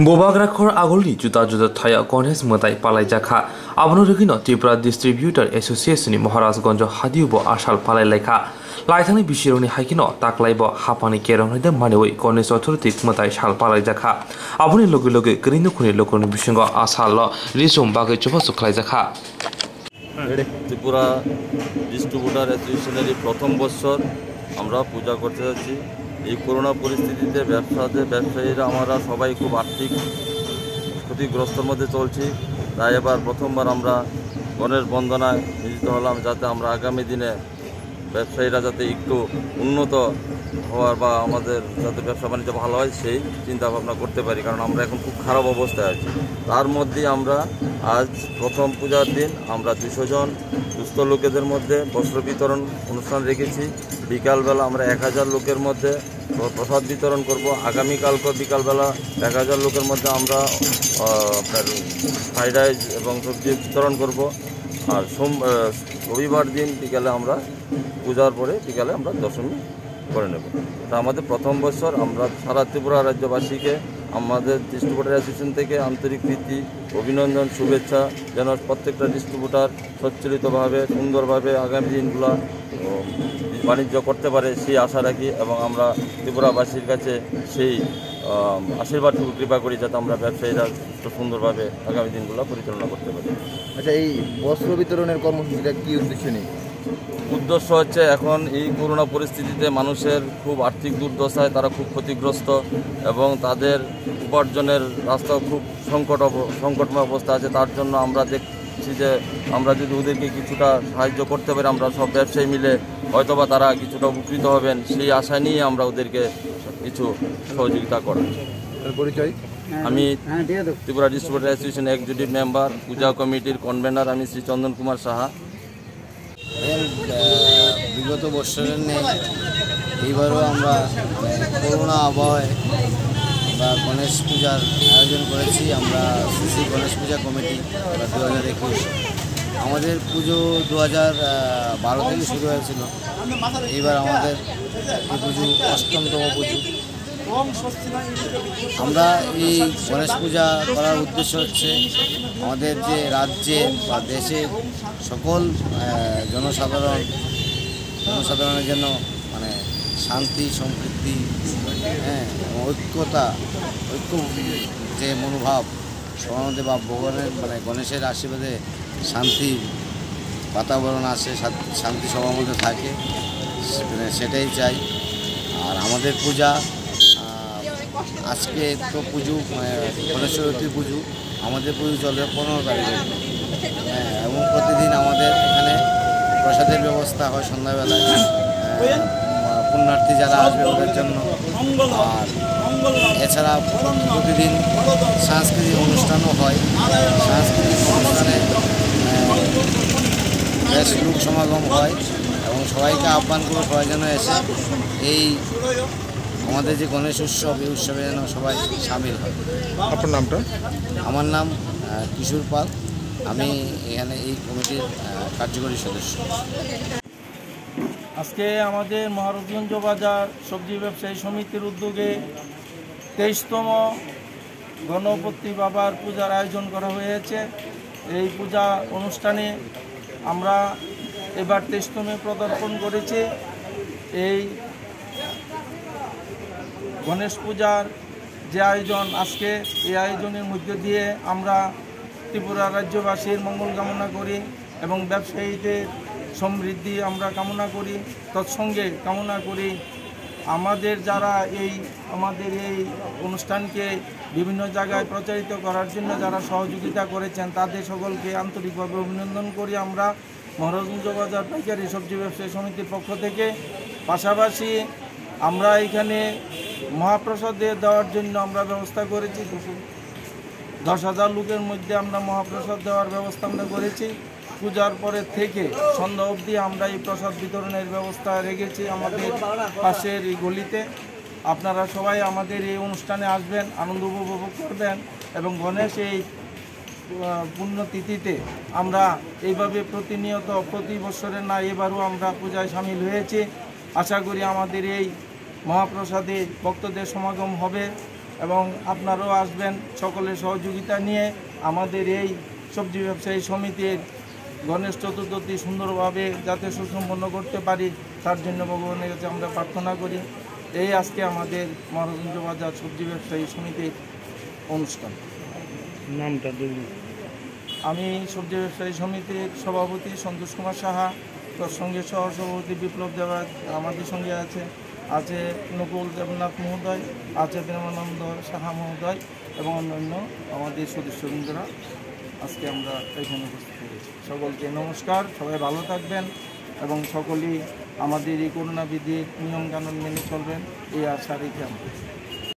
बबाग्राखर आगोलनि जुदा जुदा थाया गणेश मोदाय पालायजाखा आबनो रोगिनो त्रिपुरा डिस्ट्रिब्यूटर एसोसिएशननि महाराजगंज हादिउबो आसाल पालायलायखा लाइथांनि बिसिरनि हाइकिनो ताकलाइबो हापानि केरंहैदो मानेवै गणेश अथरिटिक मोदाय साल पालायजाखा आबनि लगे लगे गरिनुखुनि लोकनि बिसंग आसाल रिसुम बागै चुप सुखलायजाखा ত্রিপুরা ডিস্ট্রিবিউটার অ্যাসোসিয়েশনেরই প্রথম বৎসর আমরা পূজা করতে যাচ্ছি এই করোনা পরিস্থিতিতে ব্যবসাতে ব্যবসায়ীরা আমরা সবাই খুব আর্থিক ক্ষতিগ্রস্তর মধ্যে চলছি। তাই এবার প্রথমবার আমরা গণেশ বন্দনায় মিলিত হলাম যাতে আমরা আগামী দিনে ব্যবসায়ীরা যাতে একটু উন্নত হওয়ার বা আমাদের যাতে ব্যবসা বাণিজ্য ভালো হয়, সেই চিন্তা ভাবনা করতে পারি। কারণ আমরা এখন খুব খারাপ অবস্থায় আছি। তার মধ্যে আমরা আজ প্রথম পূজার দিন আমরা দুশো জন সুস্থ লোকেদের মধ্যে বস্ত্র বিতরণ অনুষ্ঠান রেখেছি। বিকালবেলা আমরা এক হাজার লোকের মধ্যে প্রসাদ বিতরণ করব। আগামীকালকে বিকালবেলা এক হাজার লোকের মধ্যে আমরা আপনার ফ্রাইড রাইস এবং সবজি বিতরণ করব। আর সোম রবিবার দিন বিকালে আমরা পূজার পরে বিকালে আমরা দশমী করে নেব। তা আমাদের প্রথম বছর আমরা সারা ত্রিপুরা রাজ্যবাসীকে আমাদের ডিস্ট্রিবিউটার অ্যাসোসিয়েশন থেকে আন্তরিক প্রীতি, অভিনন্দন, শুভেচ্ছা যেন প্রত্যেকটা ডিস্ট্রিবিউটার সচ্চলিতভাবে সুন্দরভাবে আগামী দিনগুলো বাণিজ্য করতে পারে সেই আশা রাখি এবং আমরা ত্রিপুরাবাসীর কাছে সেই আশীর্বাদটুকু কৃপা করি যাতে আমরা ব্যবসায়ীরা সুন্দরভাবে আগামী দিনগুলো পরিচালনা করতে পারি। আচ্ছা এই বস্ত্র বিতরণের কর্মসূচিটা কি উদ্দেশ্য নেই উদ্দেশ্য হচ্ছে এখন এই করোনা পরিস্থিতিতে মানুষের খুব আর্থিক দুর্দশায় তারা খুব ক্ষতিগ্রস্ত এবং তাদের উপার্জনের রাস্তা খুব সংকট সংকটময় অবস্থা আছে। তার জন্য আমরা দেখছি যে আমরা যদি ওদেরকে কিছুটা সাহায্য করতে পারি আমরা সব ব্যবসায়ী মিলে হয়তোবা তারা কিছুটা উপকৃত হবেন। সেই আশা নিয়ে আমরা ওদেরকে কিছু সহযোগিতা করার। পরিচয়? আমি Tripura distributor association executive member puja কমিটির কনভেনার আমি শ্রী চন্দন কুমার সাহা। বিগত বছরের নেই। এইবারও আমরা করোনা আবহাওয়ায় আমরা গণেশ পূজার আয়োজন করেছি। আমরা শ্রী গণেশ পূজা কমিটি দু হাজার একুশ। আমাদের পুজো দু হাজার বারো থেকে শুরু হয়েছিল। এইবার আমাদের এই পুজো অষ্টমতম পুজো। আমরা এই গণেশ পূজা করার উদ্দেশ্য হচ্ছে আমাদের যে রাজ্যে বা দেশে সকল জনসাধারণ, জনসাধারণের জন্য মানে শান্তি সম্পৃক্তি হ্যাঁ ঐক্যতা ঐক্য যে মনোভাব সবার বা ভগবানের মানে গণেশের আশীর্বাদে শান্তি বাতাবরণ আসে শান্তি সবার মধ্যে থাকে মানে সেটাই চাই। আর আমাদের পূজা আজকে তো পুজো চতুর্থী পুজো, আমাদের পুজো চলবে পনেরো তারিখে। হ্যাঁ এবং প্রতিদিন আমাদের এখানে প্রসাদের ব্যবস্থা হয় সন্ধ্যাবেলায়। পুণ্যার্থী যারা আসবে ওদের জন্য। আর এছাড়া প্রতিদিন সাংস্কৃতিক অনুষ্ঠানও হয়। সাংস্কৃতিক অনুষ্ঠানে বেশ লোক সমাগম হয় এবং সবাইকে আহ্বান করে সবাই যেন এসে এই আমাদের যে গণেশ উৎসব এই উৎসবে যেন সবাই সামিল হয়। আপনার নামটা? আমার নাম কিশোর পাল। আমি এখানে এই কমিটির কার্যকরী সদস্য। আজকে আমাদের মহারাজগঞ্জ বাজার সবজি ব্যবসায়ী সমিতির উদ্যোগে তেইশতম গণপতি বাবার পূজার আয়োজন করা হয়েছে। এই পূজা অনুষ্ঠানে আমরা এবার তেইশতমে প্রদর্শন করেছি। এই গণেশ পূজার যে আয়োজন, আজকে এই আয়োজনের মধ্য দিয়ে আমরা ত্রিপুরা রাজ্যবাসীর মঙ্গল কামনা করি এবং ব্যবসায়ীদের সমৃদ্ধি আমরা কামনা করি, তৎসঙ্গে কামনা করি। আমাদের যারা এই, আমাদের এই অনুষ্ঠানকে বিভিন্ন জায়গায় প্রচারিত করার জন্য যারা সহযোগিতা করেছেন, তাদের সকলকে আন্তরিকভাবে অভিনন্দন করি আমরা। মহারাজগঞ্জ বাজার পাইকারি সবজি ব্যবসায়ী সমিতির পক্ষ থেকে। পাশাপাশি আমরা এখানে মহাপ্রসাদ দেওয়ার জন্য আমরা ব্যবস্থা করেছি। দশ হাজার লোকের মধ্যে আমরা মহাপ্রসাদ দেওয়ার ব্যবস্থা আমরা করেছি। পূজার পরে থেকে সন্ধ্যা অবধি আমরা এই প্রসাদ বিতরণের ব্যবস্থা রেখেছি আমাদের পাশের এই গলিতে। আপনারা সবাই আমাদের এই অনুষ্ঠানে আসবেন, আনন্দ উপভোগ করবেন এবং গণেশ এই পুণ্যতিথিতে আমরা এইভাবে প্রতিনিয়ত প্রতি বছরের না এবারও আমরা পূজায় সামিল হয়েছি। আশা করি আমাদের এই মহাপ্রসাদে ভক্তদের সমাগম হবে এবং আপনারাও আসবেন সকলের সহযোগিতা নিয়ে আমাদের এই সবজি ব্যবসায়ী সমিতির গণেশ চতুর্থী সুন্দরভাবে যাতে সুসম্পন্ন করতে পারি তার জন্য ভগবানের কাছে আমরা প্রার্থনা করি। এই আজকে আমাদের মহারাজগঞ্জ বাজার সবজি ব্যবসায়ী সমিতির অনুষ্ঠান। নামটা আমি সবজি ব্যবসায়ী সমিতির সভাপতি সন্তোষ কুমার সাহা তার সঙ্গে সহসভাপতি বিপ্লব দেবাজ আমাদের সঙ্গে আছে আছে নকুল দেবনাথ মহোদয়, আছে প্রেমানন্দ সাহা মহোদয় এবং অন্যান্য আমাদের সদস্যবৃন্দরা আজকে আমরা এখানে উপস্থিত হয়েছি। সকলকে নমস্কার, সবাই ভালো থাকবেন এবং সকলেই আমাদের এই করোনা বিধির নিয়মকানুন মেনে চলবেন, এই আশা রেখে আমরা।